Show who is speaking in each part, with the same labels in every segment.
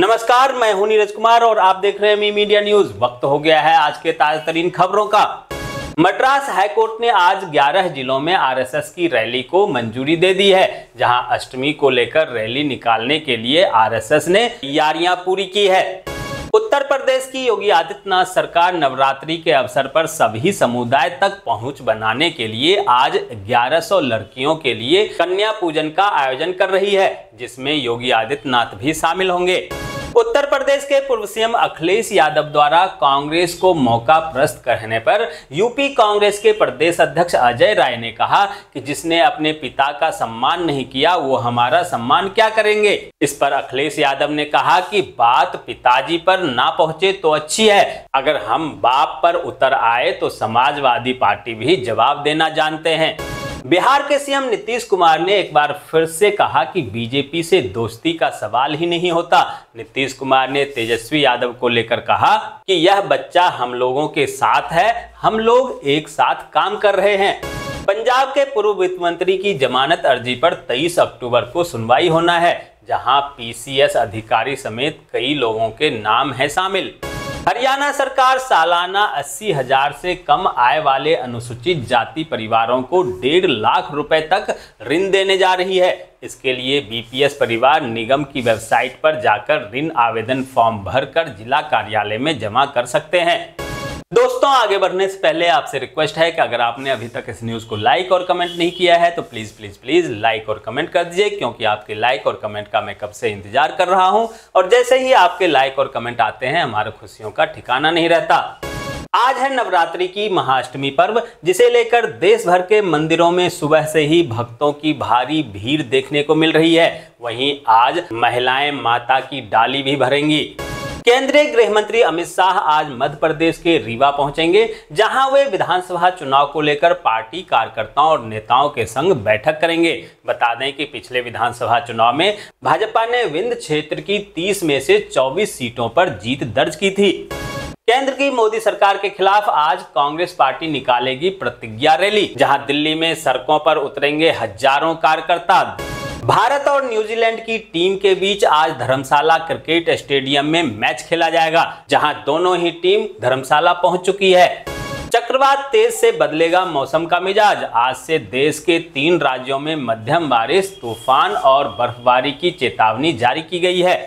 Speaker 1: नमस्कार, मैं हूँ नीरज कुमार और आप देख रहे हैं मी मीडिया न्यूज़। वक्त हो गया है आज के ताज़ा तरीन खबरों का। मद्रास हाईकोर्ट ने आज 11 जिलों में आरएसएस की रैली को मंजूरी दे दी है, जहाँ अष्टमी को लेकर रैली निकालने के लिए आरएसएस ने तैयारियाँ पूरी की है। उत्तर प्रदेश की योगी आदित्यनाथ सरकार नवरात्रि के अवसर पर सभी समुदाय तक पहुँच बनाने के लिए आज 1100 लड़कियों के लिए कन्या पूजन का आयोजन कर रही है, जिसमें योगी आदित्यनाथ भी शामिल होंगे। उत्तर प्रदेश के पूर्व सीएम अखिलेश यादव द्वारा कांग्रेस को मौका प्रस्त कहने पर यूपी कांग्रेस के प्रदेश अध्यक्ष अजय राय ने कहा कि जिसने अपने पिता का सम्मान नहीं किया, वो हमारा सम्मान क्या करेंगे? इस पर अखिलेश यादव ने कहा कि बात पिताजी पर ना पहुँचे तो अच्छी है। अगर हम बाप पर उतर आए तो समाजवादी पार्टी भी जवाब देना जानते हैं। बिहार के सीएम नीतीश कुमार ने एक बार फिर से कहा कि बीजेपी से दोस्ती का सवाल ही नहीं होता। नीतीश कुमार ने तेजस्वी यादव को लेकर कहा कि यह बच्चा हम लोगों के साथ है, हम लोग एक साथ काम कर रहे हैं। पंजाब के पूर्व वित्त मंत्री की जमानत अर्जी पर 23 अक्टूबर को सुनवाई होना है, जहाँ पीसीएस अधिकारी समेत कई लोगों के नाम हैं शामिल। हरियाणा सरकार सालाना अस्सी हज़ार से कम आय वाले अनुसूचित जाति परिवारों को डेढ़ लाख रुपए तक ऋण देने जा रही है। इसके लिए बीपीएस परिवार निगम की वेबसाइट पर जाकर ऋण आवेदन फॉर्म भरकर जिला कार्यालय में जमा कर सकते हैं। दोस्तों, आगे बढ़ने से पहले आपसे रिक्वेस्ट है कि अगर आपने अभी तक इस न्यूज़ को लाइक और कमेंट नहीं किया है तो प्लीज़ प्लीज़ प्लीज़ लाइक और कमेंट कर दीजिए, क्योंकि आपके लाइक और कमेंट का मैं कब से इंतज़ार कर रहा हूँ। और जैसे ही आपके लाइक और कमेंट आते हैं, हमारे खुशियों का ठिकाना नहीं रहता। आज है नवरात्रि की महाअष्टमी पर्व, जिसे लेकर देश भर के मंदिरों में सुबह से ही भक्तों की भारी भीड़ देखने को मिल रही है। वहीं आज महिलाएँ माता की डाली भी भरेंगी। केंद्रीय गृह मंत्री अमित शाह आज मध्य प्रदेश के रीवा पहुँचेंगे, जहाँ वे विधानसभा चुनाव को लेकर पार्टी कार्यकर्ताओं और नेताओं के संग बैठक करेंगे। बता दें कि पिछले विधानसभा चुनाव में भाजपा ने विंध्य क्षेत्र की 30 में से 24 सीटों पर जीत दर्ज की थी। केंद्र की मोदी सरकार के खिलाफ आज कांग्रेस पार्टी निकालेगी प्रतिज्ञा रैली, जहाँ दिल्ली में सड़कों पर उतरेंगे हज़ारों कार्यकर्ता। भारत और न्यूजीलैंड की टीम के बीच आज धर्मशाला क्रिकेट स्टेडियम में मैच खेला जाएगा, जहाँ दोनों ही टीम धर्मशाला पहुँच चुकी है। चक्रवात तेज से बदलेगा मौसम का मिजाज। आज से देश के तीन राज्यों में मध्यम बारिश, तूफ़ान और बर्फबारी की चेतावनी जारी की गई है।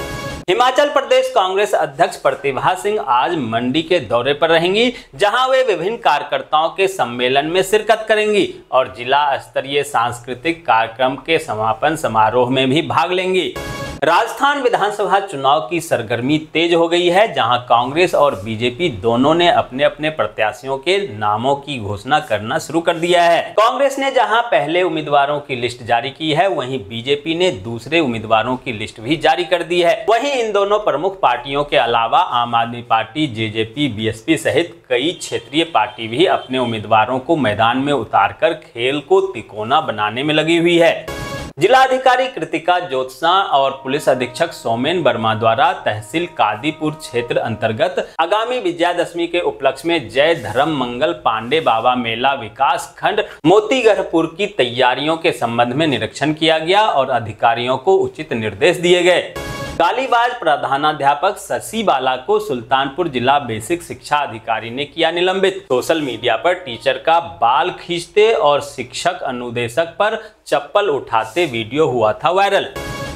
Speaker 1: हिमाचल प्रदेश कांग्रेस अध्यक्ष प्रतिभा सिंह आज मंडी के दौरे पर रहेंगी, जहाँ वे विभिन्न कार्यकर्ताओं के सम्मेलन में शिरकत करेंगी और जिला स्तरीय सांस्कृतिक कार्यक्रम के समापन समारोह में भी भाग लेंगी। राजस्थान विधानसभा चुनाव की सरगर्मी तेज हो गई है, जहाँ कांग्रेस और बीजेपी दोनों ने अपने अपने प्रत्याशियों के नामों की घोषणा करना शुरू कर दिया है। कांग्रेस ने जहाँ पहले उम्मीदवारों की लिस्ट जारी की है, वहीं बीजेपी ने दूसरे उम्मीदवारों की लिस्ट भी जारी कर दी है। वहीं इन दोनों प्रमुख पार्टियों के अलावा आम आदमी पार्टी, जेजेपी, बीएसपी सहित कई क्षेत्रीय पार्टी भी अपने उम्मीदवारों को मैदान में उतारकर खेल को तिकोना बनाने में लगी हुई है। जिलाधिकारी कृतिका ज्योत्सा और पुलिस अधीक्षक सोमेन वर्मा द्वारा तहसील कादीपुर क्षेत्र अंतर्गत आगामी विजयादशमी के उपलक्ष्य में जय धर्म मंगल पांडे बाबा मेला विकास खंड मोतीगढ़पुर की तैयारियों के संबंध में निरीक्षण किया गया और अधिकारियों को उचित निर्देश दिए गए। कालीबाज प्रधानाध्यापक शशि बाला को सुल्तानपुर जिला बेसिक शिक्षा अधिकारी ने किया निलंबित। सोशल मीडिया पर टीचर का बाल खींचते और शिक्षक अनुदेशक पर चप्पल उठाते वीडियो हुआ था वायरल।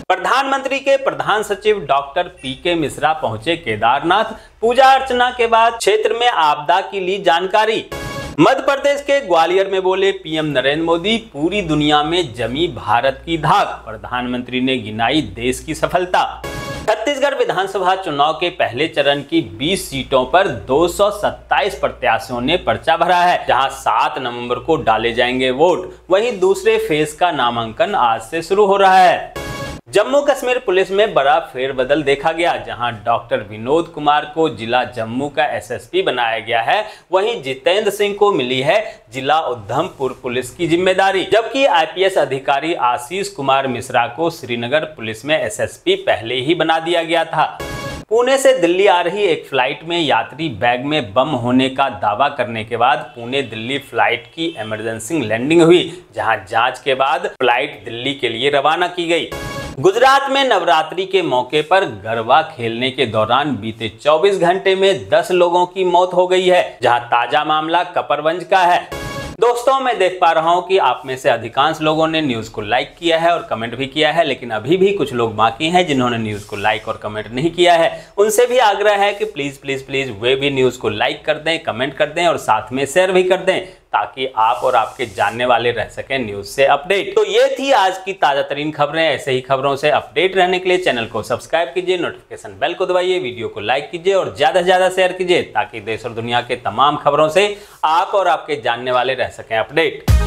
Speaker 1: प्रधानमंत्री के प्रधान सचिव डॉक्टर पी के मिश्रा पहुँचे केदारनाथ। पूजा अर्चना के बाद क्षेत्र में आपदा की ली जानकारी। मध्य प्रदेश के ग्वालियर में बोले पीएम नरेंद्र मोदी, पूरी दुनिया में जमी भारत की धाक। प्रधानमंत्री ने गिनाई देश की सफलता। छत्तीसगढ़ विधानसभा चुनाव के पहले चरण की 20 सीटों पर 227 प्रत्याशियों ने पर्चा भरा है, जहाँ 7 नवंबर को डाले जाएँगे वोट। वहीं दूसरे फ़ेज़ का नामांकन आज से शुरू हो रहा है। जम्मू कश्मीर पुलिस में बड़ा फेरबदल देखा गया, जहाँ डॉक्टर विनोद कुमार को जिला जम्मू का एसएसपी बनाया गया है। वहीं जितेंद्र सिंह को मिली है जिला उधमपुर पुलिस की ज़िम्मेदारी, जबकि आईपीएस अधिकारी आशीष कुमार मिश्रा को श्रीनगर पुलिस में एसएसपी पहले ही बना दिया गया था। पुणे से दिल्ली आ रही एक फ़्लाइट में यात्री बैग में बम होने का दावा करने के बाद पुणे दिल्ली फ़्लाइट की इमरजेंसी लैंडिंग हुई, जहाँ जाँच के बाद फ़्लाइट दिल्ली के लिए रवाना की गई। गुजरात में नवरात्रि के मौके पर गरबा खेलने के दौरान बीते 24 घंटे में 10 लोगों की मौत हो गई है, जहाँ ताज़ा मामला कपरवंज का है। दोस्तों, मैं देख पा रहा हूँ कि आप में से अधिकांश लोगों ने न्यूज़ को लाइक किया है और कमेंट भी किया है, लेकिन अभी भी कुछ लोग बाकी हैं जिन्होंने न्यूज़ को लाइक और कमेंट नहीं किया है। उनसे भी आग्रह है कि प्लीज़ प्लीज़ प्लीज़ वे भी न्यूज़ को लाइक कर दें, कमेंट कर दें और साथ में शेयर भी कर दें। ताकि आप और आपके जानने वाले रह सकें न्यूज़ से अपडेट तो ये थी आज की ताज़ा तरीन खबरें। ऐसे ही खबरों से अपडेट रहने के लिए चैनल को सब्सक्राइब कीजिए नोटिफिकेशन बेल को दबाइए वीडियो को लाइक कीजिए और ज़्यादा से ज़्यादा शेयर कीजिए ताकि देश और दुनिया के तमाम खबरों से आप और आपके जानने वाले रह सकें अपडेट